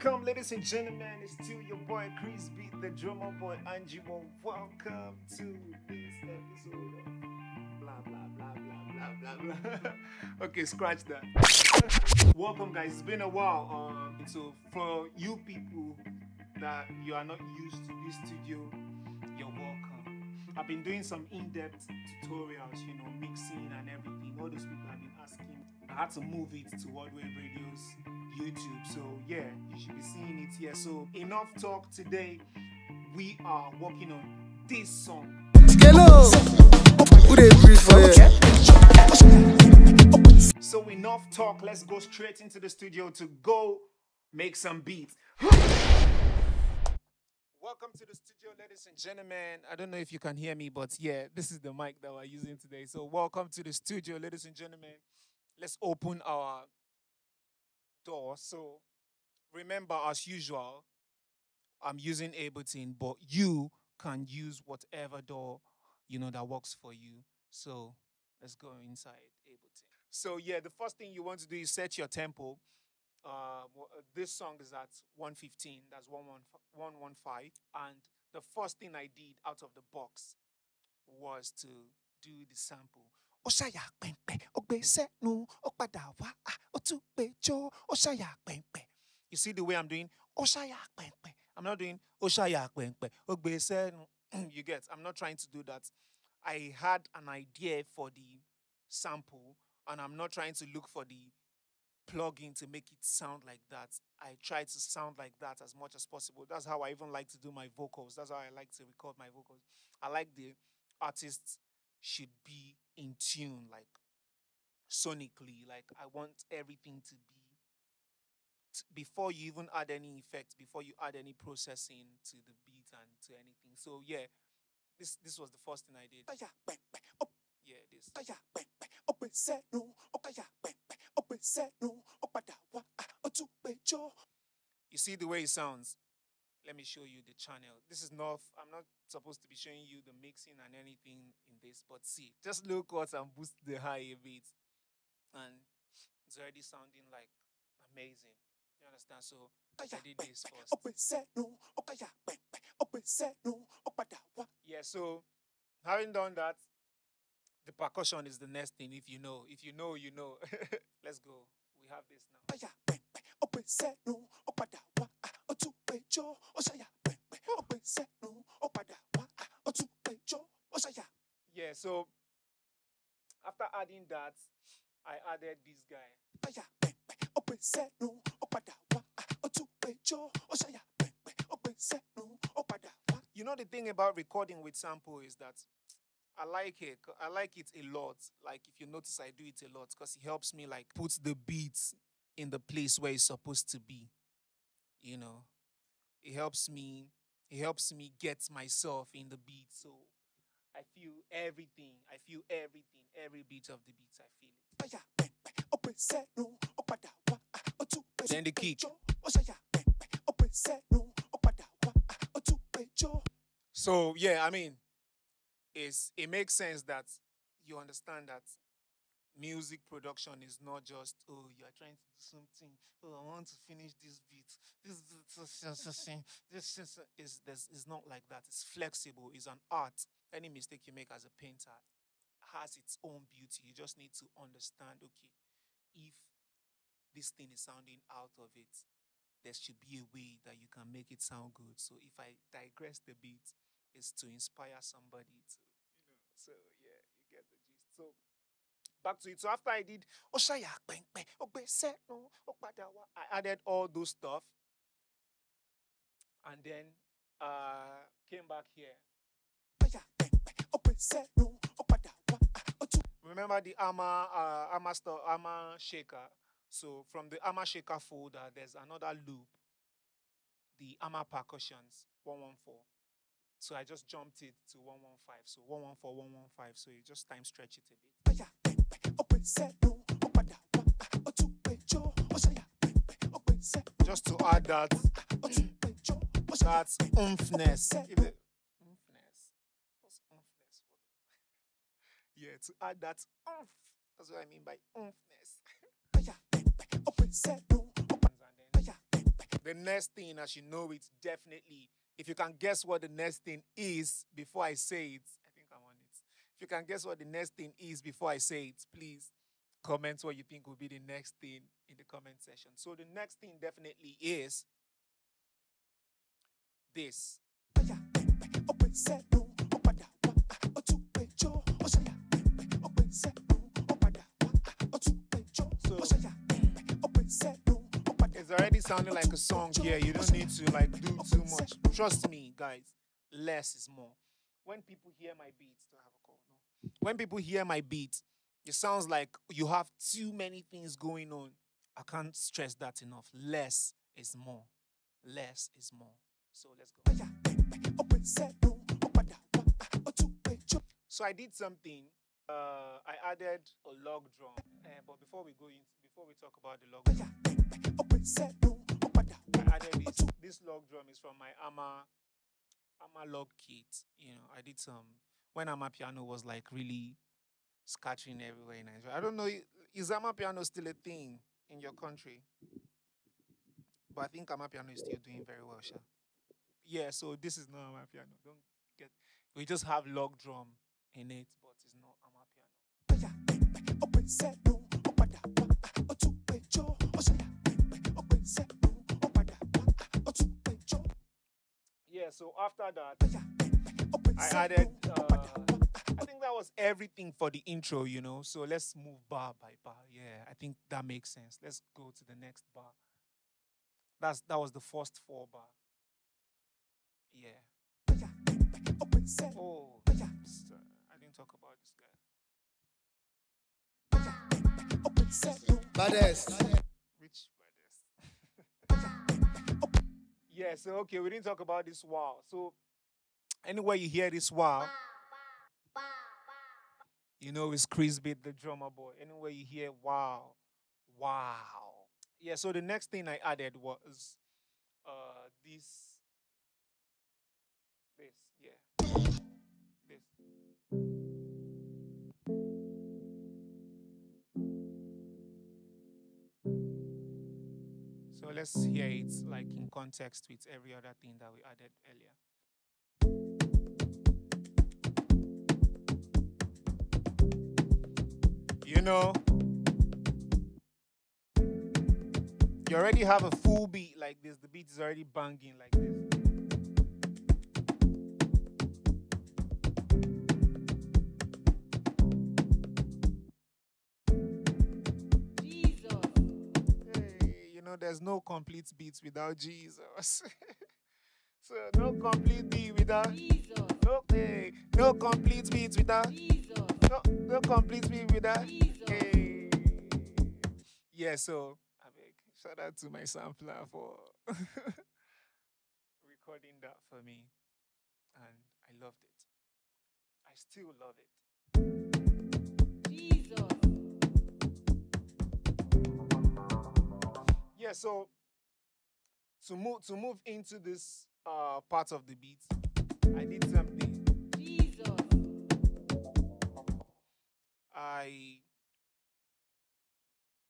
Welcome, ladies and gentlemen. It's still your boy Krizbeatz, the drummer boy. Well, welcome to this episode of blah blah blah blah blah blah blah. okay, scratch that. welcome, guys. It's been a while. Um, so for you people that you are not used to this studio. I've been doing some in-depth tutorials, you know, mixing and everything. All those people have been asking. I had to move it to World Wave Radio's YouTube. So yeah, you should be seeing it here. So enough talk today. We are working on this song. Hello. Who they breathe for you? So enough talk. Let's go straight into the studio to go make some beats. Welcome to the studio, ladies and gentlemen. I don't know if you can hear me, but yeah, this is the mic that we're using today. So welcome to the studio, ladies and gentlemen. Let's open our DAW. So remember, as usual, I'm using Ableton, but you can use whatever DAW you know that works for you. So let's go inside Ableton. So yeah, the first thing you want to do is set your tempo. Uh, uh, this song is at 115. That's 115. And the first thing I did out of the box was to do the sample. Wá. You see the way I'm doing? I'm not doing. You get? I'm not trying to do that. I had an idea for the sample, and I'm not trying to look for the plugin to make it sound like that. I try to sound like that as much as possible. That's how I even like to do my vocals. That's how I like to record my vocals. I like the artists should be in tune, like sonically. Like I want everything to be t- before you even add any effects, before you add any processing to the beat and to anything. So yeah, this this was the first thing I did. Yeah, this. You see the way it sounds. Let me show you the channel. This is not. I'm not supposed to be showing you the mixing and anything in this, but see, just low cuts and boost the high a bit, and it's already sounding like amazing. You understand? So I did this first. Yeah. So having done that, the percussion is the next thing. If you know, if you know, you know. Let's go. We have this now. Yeah, so after adding that, I added this guy. You know the thing about recording with sample is that I like it. I like it a lot. Like if you notice, I do it a lot because it helps me like put the beats in the place where it's supposed to be. You know, it helps me. It helps me get myself in the beat. So I feel everything. I feel everything. Every beat of the beats. I feel it. Then the kick. So yeah, I mean, it's it makes sense that you understand that music production is not just oh you are trying to do something. Oh I want to finish this beat. This this this is this is not like that. It's flexible. It's an art. Any mistake you make as a painter has its own beauty. You just need to understand okay if this thing is sounding out of it there should be a way that you can make it sound good. So if I digress the beat is to inspire somebody to so yeah you get the gist so back to it. So after I did Oshaya Pengpe, I added all those stuff. And then uh came back here. Remember the Ama uh Ama Ama shaker. So from the Ama shaker folder, there's another loop. The Ama percussions 114. So I just jumped it to 115. So 114, 115. So you just time stretch it a bit. Just to add that that oomphness. Oomphness. What's oomphness? Yeah, to add that oomph. That's what I mean by oomphness. The next thing, as you know it, definitely. If you can guess what the next thing is before I say it, I think I'm on it. If you can guess what the next thing is before I say it, please comment what you think will be the next thing in the comment section. So the next thing definitely is this. It's already sounding like a song here. You don't need to like do too much. Trust me, guys. Less is more. When people hear my beats, do I have a call? No. When people hear my beats, it sounds like you have too many things going on. I can't stress that enough. Less is more. Less is more. So let's go. So I did something. Uh, I added a log drum. Uh, but before we go in, before we talk about the log drum, this. Log drum is from my Ama Ama log kit. You know, I did some when Amapiano was like really scattering everywhere in Nigeria. I don't know, is Amapiano still a thing in your country? But I think Amapiano is still doing very well, sure. Yeah, so this is not Amapiano. Don't get we just have log drum in it, but it's not Ama piano. Yeah, so after that, I added. Uh, I think that was everything for the intro, you know. So let's move bar by bar. Yeah, I think that makes sense. Let's go to the next bar. That's that was the first four bar. Yeah. Oh, I didn't talk about this guy. Baddest. Yeah, so okay, we didn't talk about this wow. So anywhere you hear this wow, you know it's Krizbeatz, the drummer boy. Anywhere you hear wow, wow. Yeah, so the next thing I added was uh this So let's hear it like in context with every other thing that we added earlier. You know, you already have a full beat like this. The beat is already banging like this. Know, there's no complete beats without Jesus. so no complete beat without Jesus. no hey, no complete beats without Jesus. no no complete beat without Jesus. hey. Yeah, so I beg, shout out to my sampler for recording that for me. And I loved it. I still love it. Jesus. Yeah, so to move to move into this uh part of the beat, I did something. Jesus. I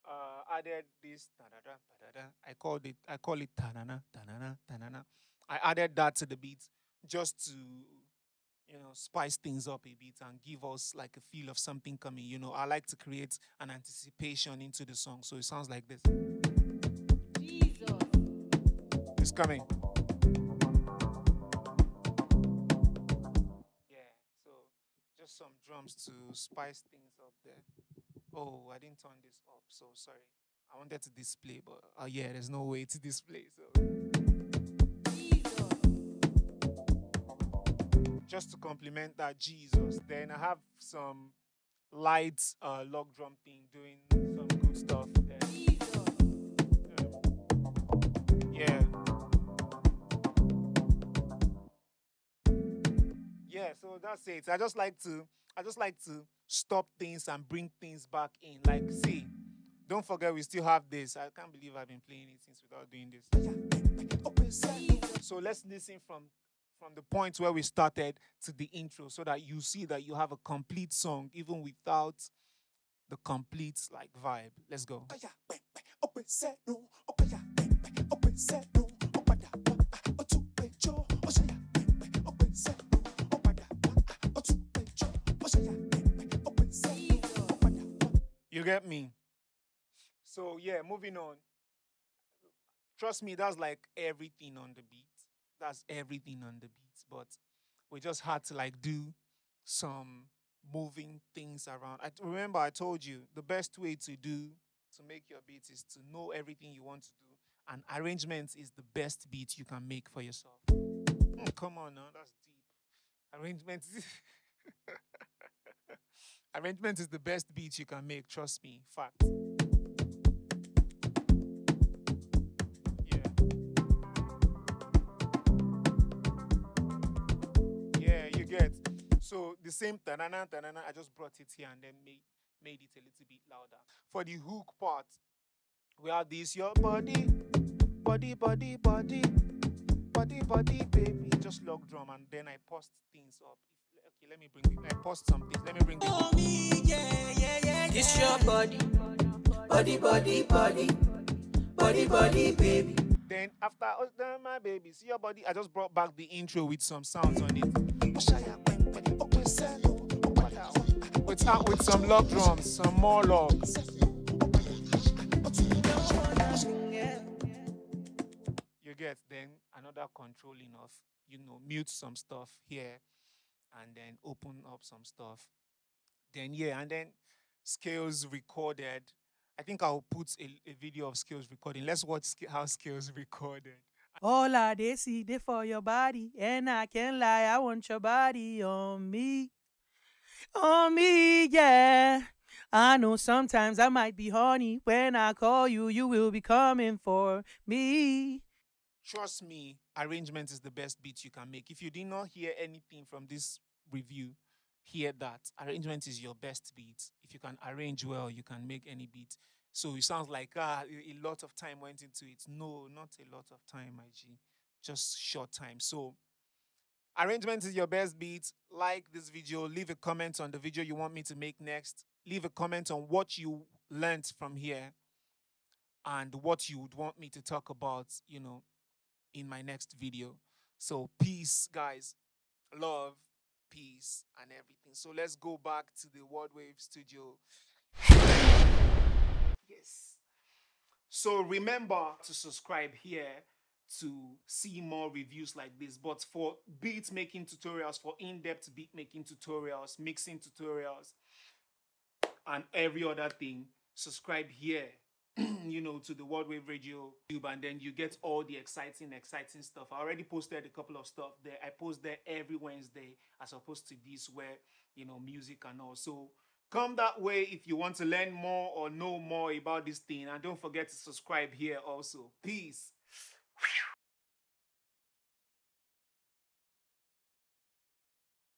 uh added this ta-da-da, ba-da-da. I called it I call it tanana, tanana, tanana. I added that to the beat just to you know spice things up a bit and give us like a feel of something coming. You know, I like to create an anticipation into the song. So it sounds like this. Jesus. Coming. Yeah, so just some drums to spice things up there. Oh, I didn't turn this up, so sorry. I wanted to display, but uh, yeah, there's no way to display. So just to complement that Jesus, then I have some light uh, log drum thing doing some good stuff there. Um, yeah. Yeah, so that's it. I just like to I just like to stop things and bring things back in. Like, see, don't forget we still have this. I can't believe I've been playing it since without doing this. So let's listen from from the point where we started to the intro so that you see that you have a complete song even without the complete like vibe. Let's go. You get me? So yeah, moving on. Trust me, that's like everything on the beat. That's everything on the beat. But we just had to like do some moving things around. I remember I told you the best way to do to make your beat is to know everything you want to do, and arrangement is the best beat you can make for yourself. Mm, come on now, that's deep. Arrangement arrangement is the best beat you can make. Trust me, fact. Yeah. Yeah, you get. So the same tanana tanana, I just brought it here and then made made it a little bit louder. For the hook part, we have this your body, body, body, body, body, body, baby. Just log drum and then I post things up. If, okay, let me bring it. I post some things. Let me bring the hook. This your body, body, body, body, body, body, baby. Then after oh, damn, my baby, see your body. I just brought back the intro with some sounds on it. With, uh, with some log drums, some more logs. You get then another controlling of, you know, mute some stuff here and then open up some stuff. Then yeah, and then Skales recorded. I think I'll put a, a video of Skales recording. Let's watch how Skales recorded. All they see they for your body, and I can't lie, I want your body on me, on me, yeah. I know sometimes I might be horny. When I call you, you will be coming for me. Trust me, arrangement is the best beat you can make. If you did not hear anything from this review, hear that. Arrangement is your best beat. If you can arrange well, you can make any beat. So it sounds like ah, a lot of time went into it. No, not a lot of time, my G. Just short time. So arrangement is your best beat. Like this video, leave a comment on the video you want me to make next. Leave a comment on what you learned from here and what you would want me to talk about, you know, in my next video. So, peace, guys. Love, peace, and everything. So, let's go back to the World Wave studio. Yes. So, remember to subscribe here to see more reviews like this. But for beat making tutorials, for in depth beat making tutorials, mixing tutorials, and every other thing, subscribe here you know, to the World Wave Radio YouTube, and then you get all the exciting, exciting stuff. I already posted a couple of stuff there. I post there every Wednesday, as opposed to this where you know music and all. So come that way if you want to learn more or know more about this thing, and don't forget to subscribe here also. Peace.